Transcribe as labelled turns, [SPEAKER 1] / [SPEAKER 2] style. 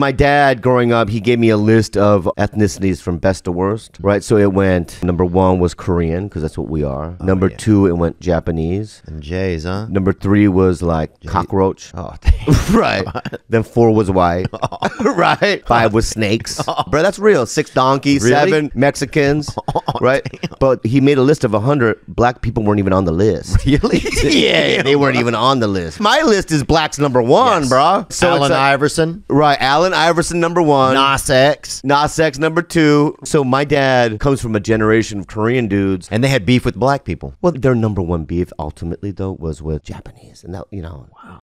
[SPEAKER 1] My dad, growing up, he gave me a list of ethnicities from best to worst, right? So it went number one was Korean, because that's what we are. Oh, number
[SPEAKER 2] yeah.
[SPEAKER 1] two, it went Japanese.
[SPEAKER 2] And Jay's, huh?
[SPEAKER 1] Number three was like cockroach.
[SPEAKER 2] Oh.
[SPEAKER 1] Right. then four was white. right. Five was snakes. Oh. Bro, that's real. Six donkeys,
[SPEAKER 2] Really?
[SPEAKER 1] seven Mexicans. Oh, right. But he made a list of 100. Black people weren't even on the list.
[SPEAKER 2] Really?
[SPEAKER 1] yeah, they weren't even on the list. My list is blacks number one,
[SPEAKER 2] Yes.
[SPEAKER 1] bro. So
[SPEAKER 2] Allen Iverson,
[SPEAKER 1] Right, Allen Iverson number one.
[SPEAKER 2] Nas X,
[SPEAKER 1] Nas X number two. So my dad comes from a generation of Korean dudes.
[SPEAKER 2] and they had beef with black people.
[SPEAKER 1] Well, their number one beef ultimately though was with Japanese, and that you know,